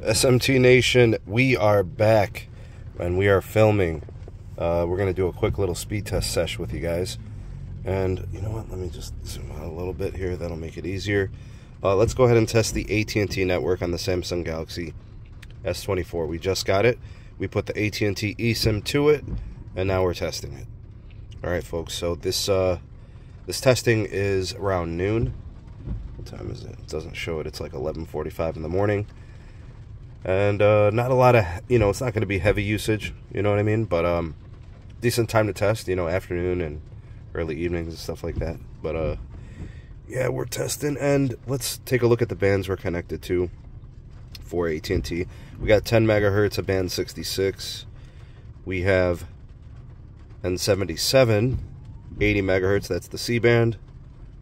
SMT Nation, we are back and we are filming. Uh, we're going to do a quick little speed test sesh with you guys. And you know what? Let me just zoom out a little bit here. That'll make it easier. Uh, let's go ahead and test the AT&T network on the Samsung Galaxy S24. We just got it. We put the AT&T eSIM to it, and now we're testing it. All right, folks. So this uh, this testing is around noon. What time is it? It doesn't show it. It's like 11:45 in the morning, and uh, not a lot of you know. It's not going to be heavy usage. You know what I mean? But um, decent time to test. You know, afternoon and early evenings and stuff like that. But uh, yeah, we're testing, and let's take a look at the bands we're connected to for AT&T. We got 10 megahertz of band 66. We have N77, 80 megahertz, that's the C band.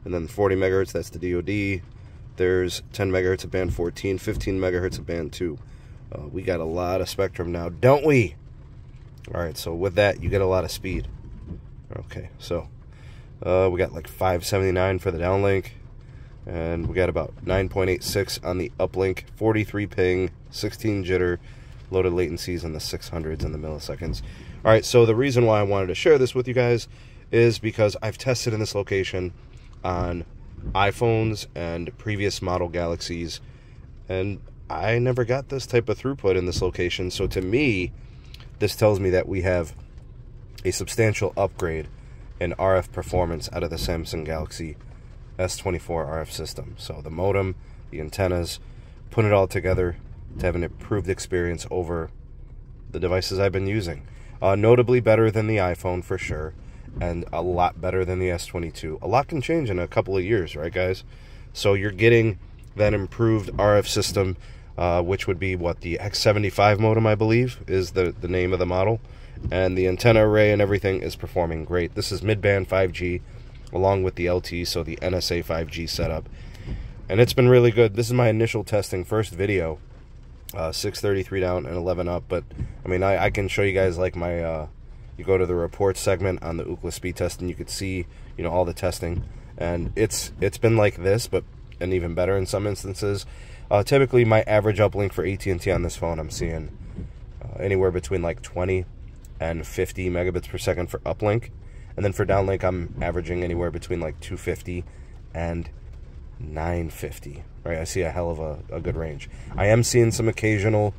And then 40 megahertz, that's the DoD. There's 10 megahertz of band 14, 15 megahertz of band 2. Uh, we got a lot of spectrum now, don't we? All right, so with that, you get a lot of speed. Okay, so uh, we got like 579 for the downlink, and we got about 9.86 on the uplink, 43 ping, 16 jitter, loaded latencies in the 600s and the milliseconds. All right, so the reason why I wanted to share this with you guys is because I've tested in this location on iPhones and previous model Galaxies, and I never got this type of throughput in this location. So to me, this tells me that we have a substantial upgrade in RF performance out of the Samsung Galaxy S24 RF system. So the modem, the antennas, put it all together to have an improved experience over the devices I've been using. Uh, notably better than the iPhone for sure, and a lot better than the S22. A lot can change in a couple of years, right, guys? So you're getting that improved RF system, uh, which would be what the X75 modem, I believe, is the the name of the model and the antenna array and everything is performing great. This is mid-band 5G along with the LT, so the NSA 5G setup. And it's been really good. This is my initial testing, first video, uh, 633 down and 11 up. But, I mean, I, I can show you guys, like, my, uh, you go to the report segment on the Ookla speed test, and you could see, you know, all the testing. And it's it's been like this, but and even better in some instances. Uh, typically, my average uplink for AT&T on this phone, I'm seeing uh, anywhere between, like, 20 and 50 megabits per second for uplink. And then for downlink, I'm averaging anywhere between like 250 and 950. Right, I see a hell of a, a good range. I am seeing some occasional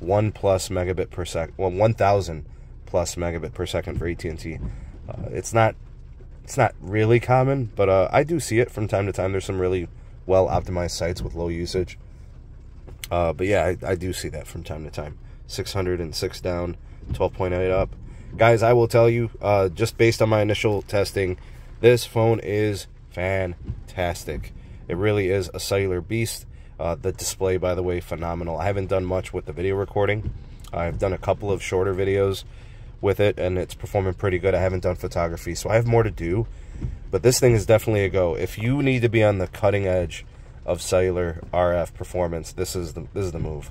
one plus megabit per second, well, 1,000 plus megabit per second for AT&T. Uh, it's not it's not really common, but uh, I do see it from time to time. There's some really well optimized sites with low usage. Uh, but yeah, I, I do see that from time to time. 606 down, 12.8 up. Guys, I will tell you, uh, just based on my initial testing, this phone is fantastic. It really is a cellular beast. Uh, the display, by the way, phenomenal. I haven't done much with the video recording. I've done a couple of shorter videos with it, and it's performing pretty good. I haven't done photography, so I have more to do. But this thing is definitely a go. If you need to be on the cutting edge of cellular RF performance, this is the this is the move.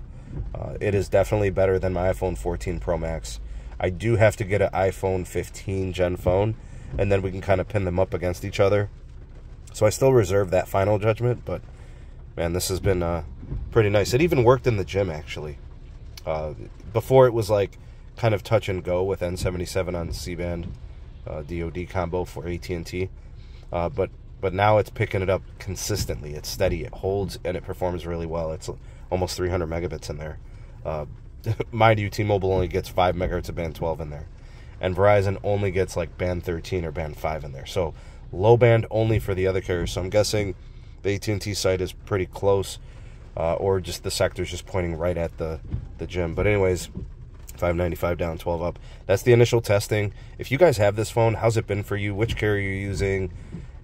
Uh, it is definitely better than my iPhone 14 Pro Max. I do have to get an iPhone 15 Gen phone, and then we can kind of pin them up against each other. So I still reserve that final judgment, but man, this has been uh, pretty nice. It even worked in the gym actually. Uh, before it was like kind of touch and go with N77 on C-band uh, DoD combo for AT&T, uh, but but now it's picking it up consistently. It's steady, it holds, and it performs really well. It's almost 300 megabits in there. Uh, mind you, T-Mobile only gets 5 megahertz of band 12 in there. And Verizon only gets like band 13 or band 5 in there. So low band only for the other carriers. So I'm guessing the AT&T site is pretty close uh, or just the sector's just pointing right at the, the gym. But anyways, 595 down, 12 up. That's the initial testing. If you guys have this phone, how's it been for you? Which carrier are you using?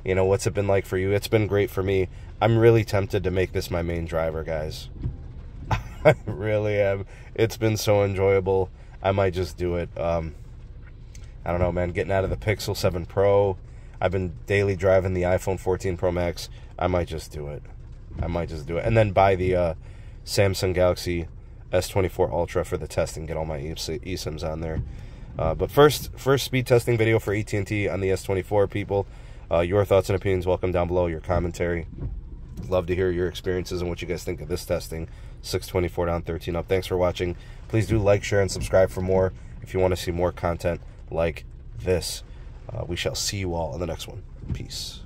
You know, what's it been like for you? It's been great for me. I'm really tempted to make this my main driver, guys. I really am. It's been so enjoyable. I might just do it. Um, I don't know, man. Getting out of the Pixel 7 Pro. I've been daily driving the iPhone 14 Pro Max. I might just do it. I might just do it. And then buy the uh, Samsung Galaxy S24 Ultra for the test and get all my eSIMs on there. Uh, but first, first speed testing video for AT&T on the S24, people. Uh, your thoughts and opinions, welcome down below. Your commentary. Love to hear your experiences and what you guys think of this testing. 624 down, 13 up. Thanks for watching. Please do like, share, and subscribe for more if you want to see more content like this. Uh, we shall see you all in the next one. Peace.